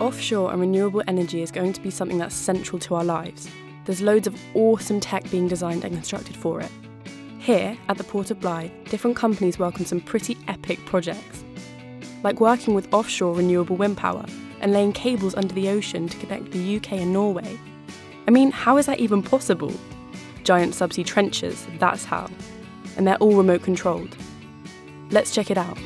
Offshore and renewable energy is going to be something that's central to our lives. There's loads of awesome tech being designed and constructed for it. Here, at the Port of Blyth, different companies welcome some pretty epic projects. Like working with offshore renewable wind power and laying cables under the ocean to connect the UK and Norway. I mean, how is that even possible? Giant subsea trenches, that's how. And they're all remote controlled. Let's check it out.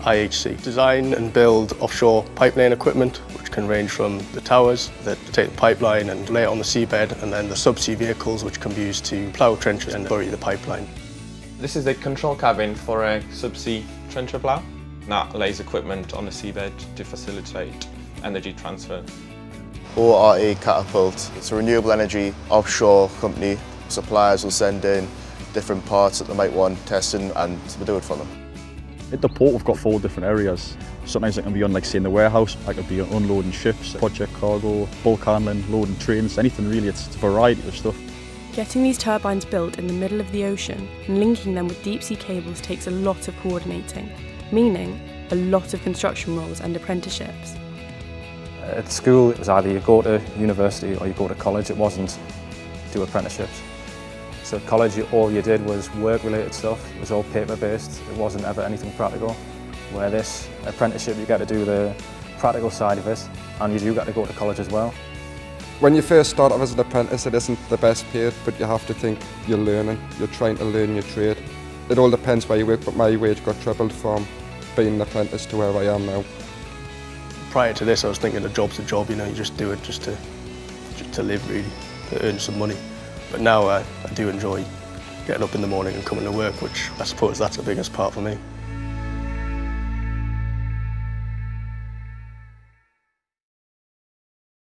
IHC. Design and build offshore pipeline equipment, which can range from the towers that take the pipeline and lay it on the seabed, and then the subsea vehicles, which can be used to plough trenches and bury the pipeline. This is the control cabin for a subsea trencher plough. That lays equipment on the seabed to facilitate energy transfer. ORE Catapult, it's a renewable energy offshore company. Suppliers will send in different parts that they might want testing and we do it for them. At the port we've got four different areas. Sometimes it can be on like say in the warehouse, I could be unloading ships, project cargo, bulk handling, loading trains, anything really, it's, it's a variety of stuff. Getting these turbines built in the middle of the ocean and linking them with deep sea cables takes a lot of coordinating, meaning a lot of construction roles and apprenticeships. At school, it was either you go to university or you go to college. It wasn't do apprenticeships. So at college, all you did was work-related stuff. It was all paper-based. It wasn't ever anything practical. Where this apprenticeship, you get to do the practical side of it, and you do get to go to college as well. When you first start off as an apprentice, it isn't the best paid, but you have to think you're learning. You're trying to learn your trade. It all depends where you work, but my wage got trebled from being an apprentice to where I am now. Prior to this, I was thinking a job's a job, you know, you just do it just to, just to live really, to earn some money. But now I, I do enjoy getting up in the morning and coming to work, which I suppose that's the biggest part for me.